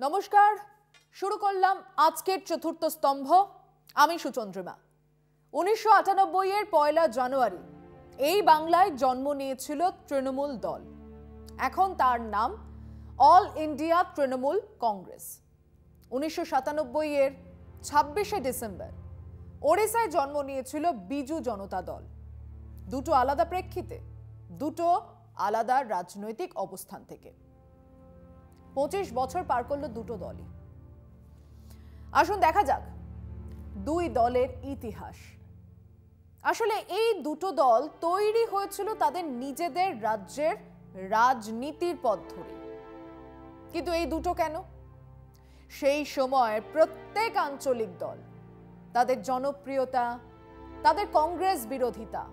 নমস্কার, শুরু করলাম আজকের চতুর্থ স্তম্ভ, আমি সুচন্দ্রিমা। উনিশশো আটানব্বই এর পয়লা জানুয়ারি, এই বাংলায় জন্ম নিয়েছিল তৃণমূল দল। এখন তার নাম অল ইন্ডিয়া তৃণমূল কংগ্রেস। উনিশশো সাতানব্বই এর ছাব্বিশে ডিসেম্বর, ওড়িশায় জন্ম নিয়েছিল বিজু জনতা দল। দুটো আলাদা প্রেক্ষিতে, দুটো আলাদা রাজনৈতিক অবস্থান থেকে। পঁচিশ বছর পার করল দুটো দলই। আসুন দেখা যাক দুই দলের ইতিহাস। আসলে এই দুটো দল তৈরি হয়েছিল তাদের নিজেদের রাজ্যের রাজনীতির পথ ধরে। কিন্তু এই দুটো কেন? সেই সময় প্রত্যেক আঞ্চলিক দল, তাদের জনপ্রিয়তা, তাদের কংগ্রেস বিরোধিতা,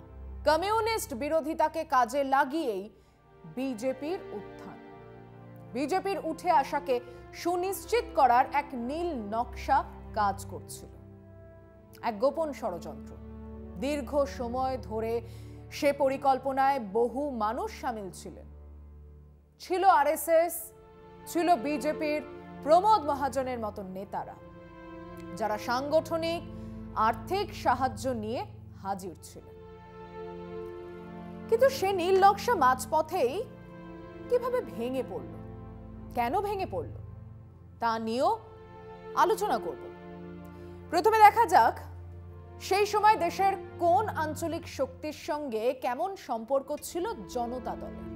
কমিউনিস্ট বিরোধিতাকে কাজে লাগিয়েই বিজেপির উত্থান। বিজেপির উঠে আসাকে সুনিশ্চিত করার এক নীল নকশা কাজ করছিল। এক গোপন ষড়যন্ত্র। দীর্ঘ সময় ধরে সে পরিকল্পনায় বহু মানুষ সামিল ছিলেন। ছিল আরএসএস, ছিল বিজেপির প্রমোদ মহাজনের মতো নেতারা, যারা সাংগঠনিক, আর্থিক সাহায্য নিয়ে হাজির ছিলেন। কিন্তু সে নীল নকশা মাঝপথেই কীভাবে ভেঙে পড়ল? কেন ভেঙে পড়ল? তা নিয়েও আলোচনা করব। প্রথমে দেখা যাক সেই সময় দেশের কোন আঞ্চলিক শক্তির সঙ্গে কেমন সম্পর্ক ছিল জনতা দলের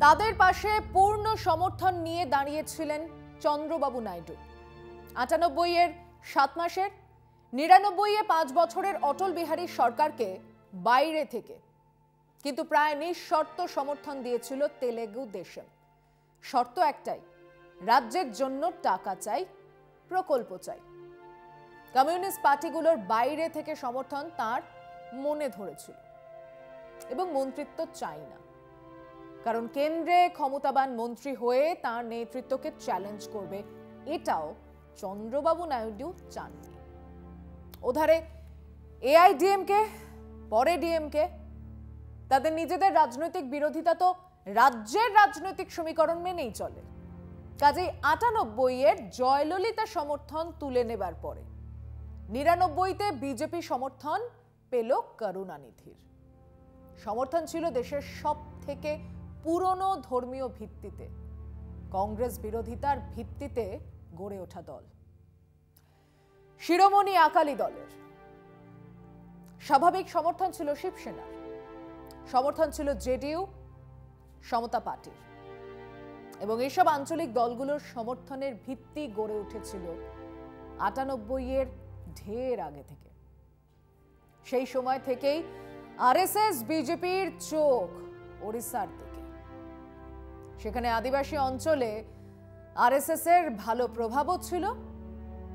তাদের পাশে পূর্ণ সমর্থন নিয়ে দাঁড়িয়েছিলেন চন্দ্রবাবু নাইডু। আটানব্বই এর সাত মাসের নিরানব্বই এ পাঁচ বছরের অটল বিহারী সরকারকে বাইরে থেকে। কিন্তু প্রায় নিঃশর্ত সমর্থন দিয়েছিল তেলেগু দেশম শর্ত একটাই, রাজ্যের জন্য টাকা চাই, প্রকল্প চাই। কমিউনিস্ট পার্টিগুলোর বাইরে থেকে সমর্থন তার মনে ধরেছিল এবং মন্ত্রিত্ব চাই না। কারণ কেন্দ্রে ক্ষমতাবান মন্ত্রী হয়ে তার নেতৃত্বকে চ্যালেঞ্জ করবে, এটাও চন্দ্রবাবু নাইডু চাননি। ওধারে এআইডিএমকে পরে ডিএমকে তাদের নিজেদের রাজনৈতিক বিরোধিতা তো রাজ্যের রাজনৈতিক সমীকরণ মেনেই চলে। কাজেই আটানব্বই এর জয়ললিতা সমর্থন তুলে নেবার পরে। নিরানব্বইতে বিজেপি সমর্থন পেল করুণানিধির। সমর্থন ছিল দেশের সব থেকে পুরনো ধর্মীয় ভিত্তিতে। কংগ্রেস বিরোধিতার ভিত্তিতে গড়ে ওঠা দল। শিরোমণি আকালি দলের। স্বাভাবিক সমর্থন ছিল শিবসেনার। সমর্থন ছিল জেডিইউ সমতা পার্টির। এবং এসব আঞ্চলিক দলগুলোর সমর্থনের ভিত্তি গড়ে উঠেছিল আটানব্বই এর ঢের আগে থেকে। সেই সময় থেকেই আরএসএস, বিজেপির চোখ ওড়িশার দিকে। সেখানে আদিবাসী অঞ্চলে আরএসএস এর ভালো প্রভাবও ছিল,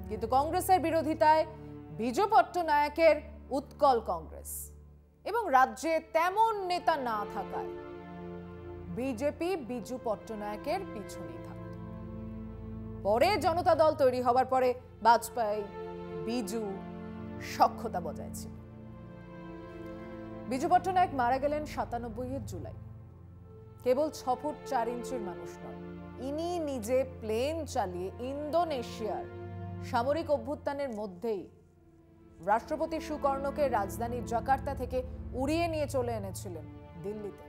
কিন্তু কংগ্রেসের বিরোধিতায় বিজু পট্টনায়কের উৎকল কংগ্রেস। এবং রাজ্যে তেমন নেতা না থাকায় বিজেপি বিজু পট্টনায়কের পিছনেই থাকত পরে জনতা দল তৈরি হবার পরে বাজপেয়ী, বিজু সক্ষতা বজায় ছিল বিজু পট্টনায়ক মারা গেলেন সাতানব্বই এর জুলাই। কেবল ছ ফুট চার ইঞ্চির মানুষ নয়। ইনি নিজে প্লেন চালিয়ে ইন্দোনেশিয়ার সামরিক অভ্যুত্থানের মধ্যেই রাষ্ট্রপতি সুকর্ণকে রাজধানী জাকার্তা থেকে উড়িয়ে নিয়ে চলে এনেছিলেন দিল্লিতে।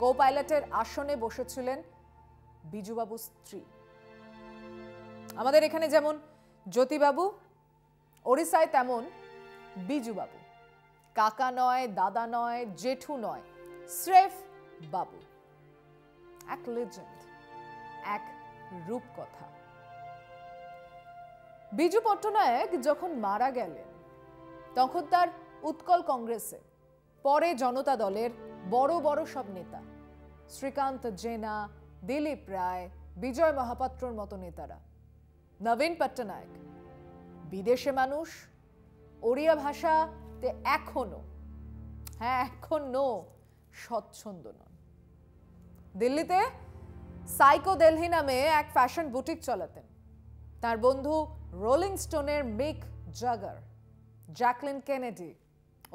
কো পাইলটের আসনে বসেছিলেন বিজুবাবু স্ত্রী। আমাদের এখানে যেমন জ্যোতিবাবু, ওড়িশায় তেমন বিজুবাবু। কাকা নয়, দাদা নয়, জেঠু নয়, স্রেফ বাবু। এক লেজেন্ড এক রূপকথা। বিজু পট্টনায়ক যখন মারা গেলেন, তখন তার উৎকল কংগ্রেসে, পরে জনতা দলের বড় বড় সব নেতা, শ্রীকান্ত জেনা, দিলীপ রায়, বিজয় মহাপাত্রর মতো নেতারা। নবীন পট্টনায়ক, বিদেশে মানুষ, ওড়িয়া ভাষাতে এখনও হ্যাঁ এখনও স্বচ্ছন্দ নন। দিল্লিতে সাইকো দেলহি নামে এক ফ্যাশন বুটিক চালাতেন। তার বন্ধু রোলিং স্টোনের মিক জাগার, জ্যাকলিন কেনেডি,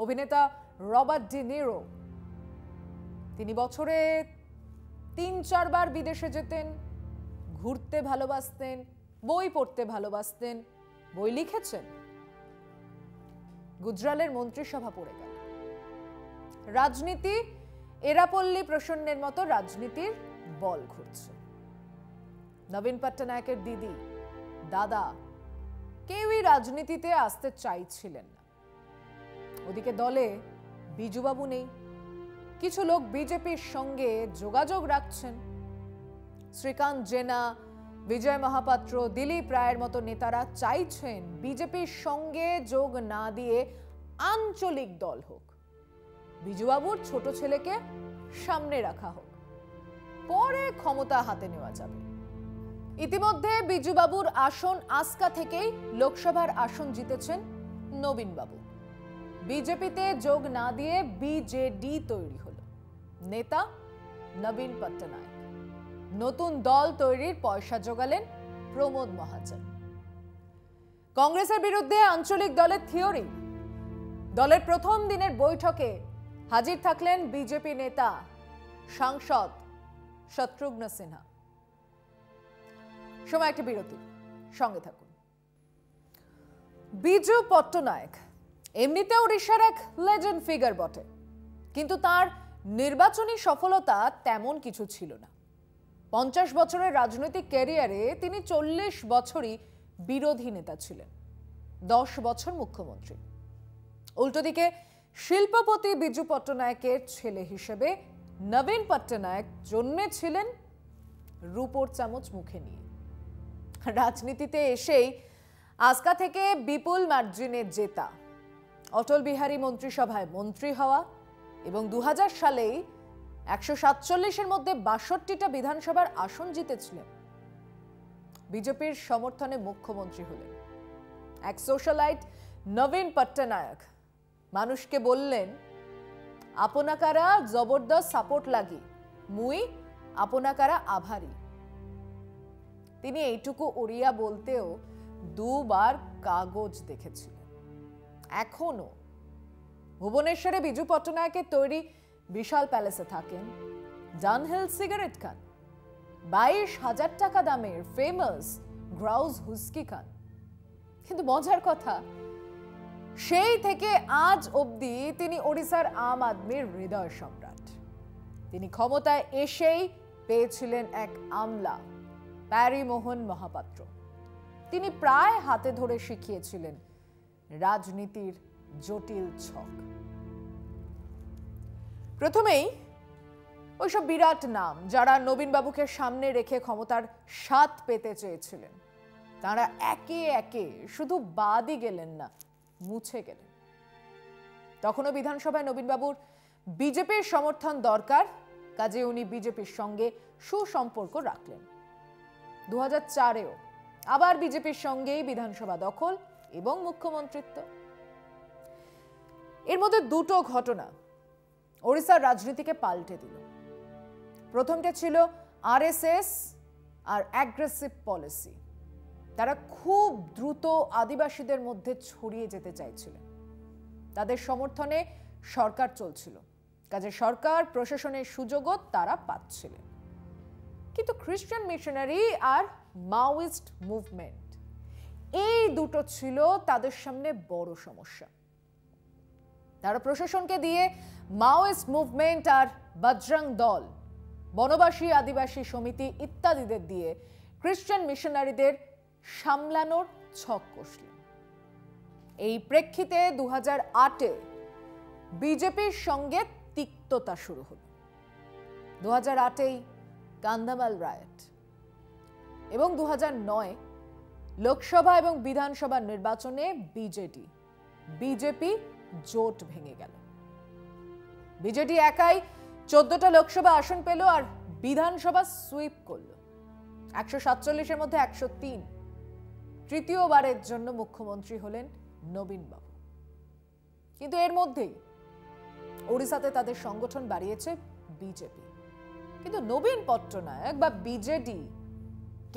অভিনেতা রবার্ট ডি নিরো তিনি বছরে তিন, চারবার বিদেশে যেতেন, ঘুরতে ভালোবাসতেন, বই পড়তে ভালোবাসতেন, বই লিখেছেন। গুজরালের মন্ত্রিসভা পড়ে গেল। রাজনীতি এরাপল্লী প্রসন্নের মতো রাজনীতির বল ঘুরছে। নবীন পট্টনায়কের দিদি, দাদা কেউই রাজনীতিতে আসতে চাইছিলেন না। ওদিকে দলে বিজুবাবু নেই। কিছু লোক বিজেপির সঙ্গে যোগাযোগ রাখছেন। শ্রীকান্ত জেনা, বিজয় মহাপাত্র, দিলীপ রায়ের মতো নেতারা চাইছেন বিজেপির সঙ্গে যোগ না দিয়ে আঞ্চলিক দল হোক। বিজুবাবুর ছোট ছেলেকে সামনে রাখা হোক। পরে ক্ষমতা হাতে নেওয়া যাবে। ইতিমধ্যে বিজুবাবুর আসন আস্কা থেকেই লোকসভার আসন জিতেছেন নবীনবাবু। বিজেপিতে যোগ না দিয়ে বিজেডি তৈরি হলো। নেতা নবীন পট্টনায়ক। নতুন দল তৈরির পয়সা জোগালেন প্রমোদ মহাজন। কংগ্রেসের বিরুদ্ধে আঞ্চলিক দলের থিওরি। দলের প্রথম দিনের বৈঠকে হাজির থাকলেন বিজেপি নেতা, সাংসদ শত্রুঘ্ন সিনহা। সময় একটা বিরতি। সঙ্গে থাকুন। বিজু পট্টনায়ক এমনিতে ওড়িশার এক লেজেন্ড ফিগার বটে। কিন্তু তার নির্বাচনী সফলতা তেমন কিছু ছিল না। পঞ্চাশ বছরের রাজনৈতিক ক্যারিয়ারে তিনি চল্লিশ বছরই বিরোধী নেতা ছিলেন, দশ বছর মুখ্যমন্ত্রী। উল্টো দিকে, শিল্পপতি বিজু পট্টনায়কের ছেলে হিসেবে নবীন পট্টনায়ক জন্মেছিলেন রূপোর চামচ মুখে নিয়ে। রাজনীতিতে এসেই আজকা থেকে বিপুল মার্জিনে জেতা। অটল বিহারী মন্ত্রিসভায় মন্ত্রী হওয়া এবং দু সালেই একশো সাতচল্লিশের মধ্যে বাষট্টিটা বিধানসভার আসন জিতেছিলেন। বিজেপির সমর্থনে মুখ্যমন্ত্রী হলেন। এক সোশ্যালাইট নবীন পট্টনায়ক। মানুষকে বললেন, আপনাকারা জবরদস্ত সাপোর্ট লাগি, মুই আপনাকারা আভারী। তিনি এইটুকু ওড়িয়া বলতেও দুবার কাগজ দেখেছিলেন এখনও ভুবনেশ্বরে বিজু পট্টনায়কের তৈরি বিশাল প্যালেসে থাকেন ডানহিল সিগারেট খান, বাইশ হাজার টাকা দামের ফেমাস গ্রাউজ হুস্কি খান। কিন্তু মজার কথা, সেই থেকে আজ অবধি তিনি ওড়িশার আম আদমির হৃদয় সম্রাট। তিনি ক্ষমতায় এসেই পেয়েছিলেন এক আমলা প্যারিমোহন মহাপাত্র। তিনি প্রায় হাতে ধরে শিখিয়েছিলেন রাজনীতির জটিল ছক। প্রথমেই ওইসব বিরাট নাম যারা নবীনবাবুকে সামনে রেখে ক্ষমতার স্বাদ পেতে চেয়েছিলেন, তারা একে একে শুধু বাদই গেলেন না, মুছে গেলেন। তখনও বিধানসভায় নবীনবাবুর বিজেপির সমর্থন দরকার, কাজে উনি বিজেপির সঙ্গে সুসম্পর্ক রাখলেন। দু হাজার চারেও আবার বিজেপির সঙ্গেই বিধানসভা দখল এবং মুখ্যমন্ত্রিত্ব। এর মধ্যে দুটো ঘটনা ওড়িশার রাজনীতিকে পাল্টে দিল। প্রথমটা ছিল আরএসএস আর অ্যাগ্রেসিভ পলিসি। তারা খুব দ্রুত আদিবাসীদের মধ্যে ছড়িয়ে যেতে চাইছিলেন তাদের সমর্থনে সরকার চলছিল। কাজে সরকার, প্রশাসনের সুযোগও তারা পাচ্ছিলেন। কিন্তু খ্রিস্টান মিশনারি আর মাওয়িস্ট মুভমেন্ট এই দুটো ছিল তাদের সামনে বড় সমস্যা। তারা প্রশাসনকে দিয়ে মাওয়িস্ট মুভমেন্ট আর বজরং দল, বনবাসী আদিবাসী সমিতি ইত্যাদিদের দিয়ে খ্রিস্টান মিশনারিদের সামলানোর ছক কষলেন। এই প্রেক্ষিতে দু হাজার আটে বিজেপির সঙ্গে তিক্ততা শুরু হল। দু হাজার আটেই কান্দামাল রায়ট এবং দু নয় লোকসভা এবং বিধানসভা নির্বাচনে বিজেডি, বিজেপি জোট ভেঙে গেল। বিজেডি একাই চোদ্দটা লোকসভা আসন পেল আর বিধানসভা সুইপ করল। একশো সাতচল্লিশের মধ্যে একশো তিন। তৃতীয়বারের জন্য মুখ্যমন্ত্রী হলেন নবীনবাবু। কিন্তু এর মধ্যেই ওড়িশাতে তাদের সংগঠন বাড়িয়েছে বিজেপি। কিন্তু নবীন পট্টনায়ক বা বিজেডি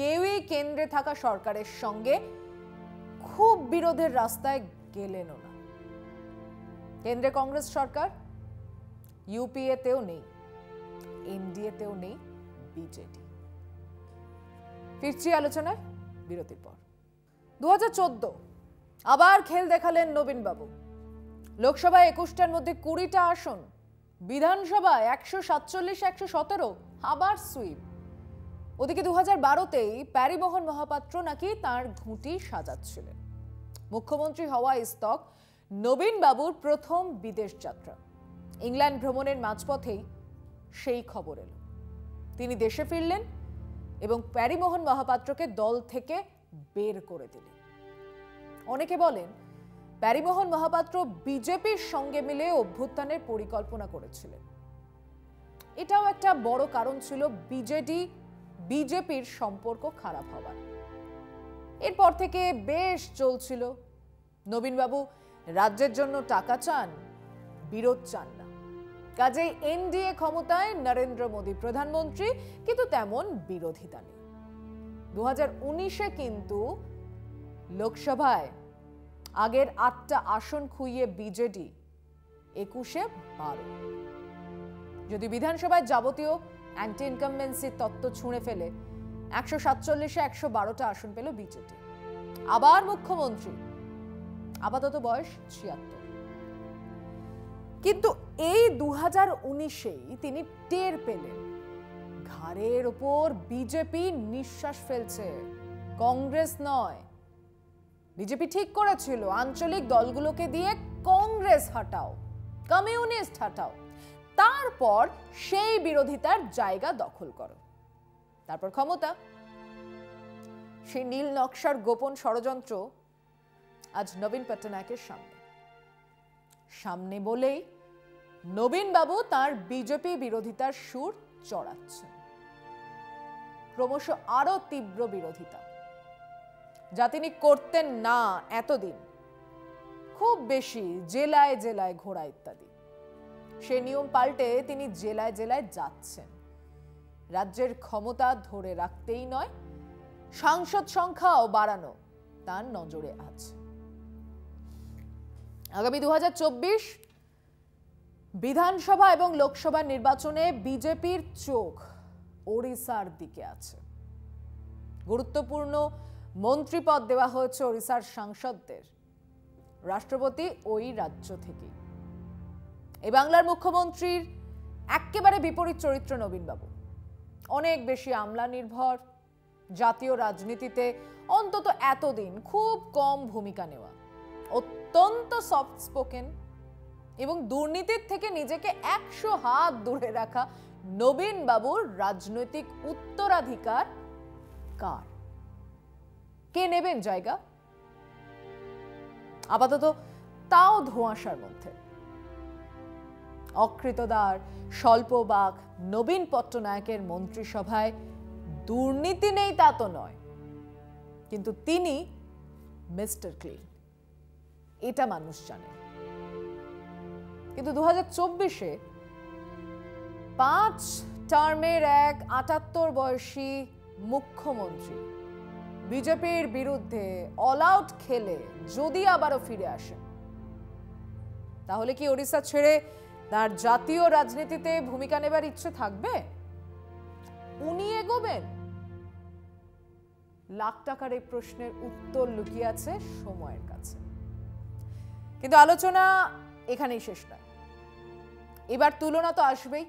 কেউই কেন্দ্রে থাকা সরকারের সঙ্গে খুব বিরোধের রাস্তায় গেলেনও না। কেন্দ্রে কংগ্রেস সরকার ইউপিএতেও নেই এনডিএতেও নেই বিজেডি ফিরছি আলোচনায়, বিরতির পর। দু হাজার চোদ্দ, আবার খেল দেখালেন নবীনবাবু। লোকসভায় একুশটার মধ্যে কুড়িটা আসন, বিধানসভায় একশো সাতচল্লিশ, একশো সতেরো, আবার সুইপ। ওদিকে দু হাজার বারোতেই প্যারিমোহন মহাপাত্র নাকি তার ঘুঁটি সাজাচ্ছিলেন। মুখ্যমন্ত্রী হওয়া ইস্তক নবীন বাবুর প্রথম বিদেশ যাত্রা। ইংল্যান্ড ভ্রমণের মাঝপথেই সেই খবর এলো। তিনি দেশে ফিরলেন এবং প্যারিমোহন মহাপাত্রকে দল থেকে বের করে দিলেন। অনেকে বলেন, প্যারিমোহন মহাপাত্র বিজেপির সঙ্গে মিলে অভ্যুত্থানের পরিকল্পনা করেছিলেন। এটাও একটা বড় কারণ ছিল বিজেডি বিজেপির সম্পর্ক খারাপ হওয়ার। এরপর থেকে বেশ চলছিল। নবীনবাবু রাজ্যের জন্য টাকা চান, বিরোধ চান না। কাজেই এনডিএ ক্ষমতায় নরেন্দ্র মোদী প্রধানমন্ত্রী, কিন্তু তেমন বিরোধিতা নেই। দু উনিশে কিন্তু লোকসভায় আগের আটটা আসন খুইয়ে বিজেডি একুশে বারো। যদি বিধানসভায় যাবতীয় অ্যান্টি ইনকামবেন্সি তত্ত্ব ছুঁড়ে ফেলে একশো সাতচল্লিশে একশো বারোটা আসন পেল বিজেপি। আবার মুখ্যমন্ত্রী, আপাতত বয়স ছিয়াত্তর। কিন্তু এই দু হাজার উনিশেই তিনি টের পেলেন, ঘাড়ের ওপর বিজেপি নিঃশ্বাস ফেলছে, কংগ্রেস নয়। বিজেপি ঠিক করেছিল, আঞ্চলিক দলগুলোকে দিয়ে কংগ্রেস হাটাও, কমিউনিস্ট হাটাও। তারপর সেই বিরোধিতার জায়গা দখল করো। তারপর ক্ষমতা। সেই নীল নকশার গোপন ষড়যন্ত্র আজ নবীন পট্টনায়কের সামনে। সামনে বলেই নবীন বাবু তার বিজেপি বিরোধিতার সুর চড়াচ্ছেন। ক্রমশ আরও তীব্র বিরোধিতা। যা তিনি করতেন না এতদিন। খুব বেশি জেলায় জেলায় ঘোরা ইত্যাদি। সে নিয়ম পাল্টে তিনি জেলায় জেলায় যাচ্ছেন। রাজ্যের ক্ষমতা ধরে রাখতেই নয়, সাংসদ সংখ্যাও বাড়ানো তার নজরে আছে আগামী দুহাজার চব্বিশ বিধানসভা এবং লোকসভা নির্বাচনে বিজেপির চোখ ওড়িশার দিকে আছে। গুরুত্বপূর্ণ মন্ত্রীপদ দেওয়া হয়েছে ওড়িশার সাংসদদের। রাষ্ট্রপতি ওই রাজ্য থেকে এই বাংলার মুখ্যমন্ত্রীর একেবারে বিপরীত চরিত্র নবীনবাবু। অনেক বেশি আমলা নির্ভর, জাতীয় রাজনীতিতে অন্তত এতদিন খুব কম ভূমিকা নেওয়া। অত্যন্ত সফট স্পোকেন এবং দুর্নীতির থেকে নিজেকে একশো হাত দূরে রাখা নবীন বাবুর রাজনৈতিক উত্তরাধিকার কার? কে নেবেন জায়গা? আপাতত তাও ধোঁয়াশার মধ্যে। অকৃতদার, স্বল্পবাক, নবীন পট্টনায়কের মন্ত্রিসভায় দুর্নীতি নেই তা তো নয়। কিন্তু তিনি মিস্টার ক্লিন, এটা মানুষ জানে। কিন্তু দু হাজার চব্বিশে পাঁচ টার্মের এক আটাত্তর বয়সী মুখ্যমন্ত্রী বিজেপির বিরুদ্ধে অল আউট খেলে যদি আবারও ফিরে আসে তাহলে কি ওড়িশা ছেড়ে তার জাতীয় রাজনীতিতে ভূমিকা নেবার ইচ্ছে থাকবে? উনি এগোবেন? লাখ টাকার এই প্রশ্নের উত্তর লুকিয়ে আছে সময়ের কাছে। কিন্তু আলোচনা এখানেই শেষ নয়। এবার তুলনা তো আসবেই।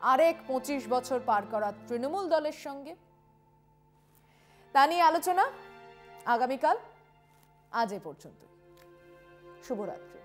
আরেক পঁচিশ বছর পার করা তৃণমূল দলের সঙ্গে। তা নিয়ে আলোচনা আগামীকাল। আজ এ পর্যন্ত শুভরাত্রি।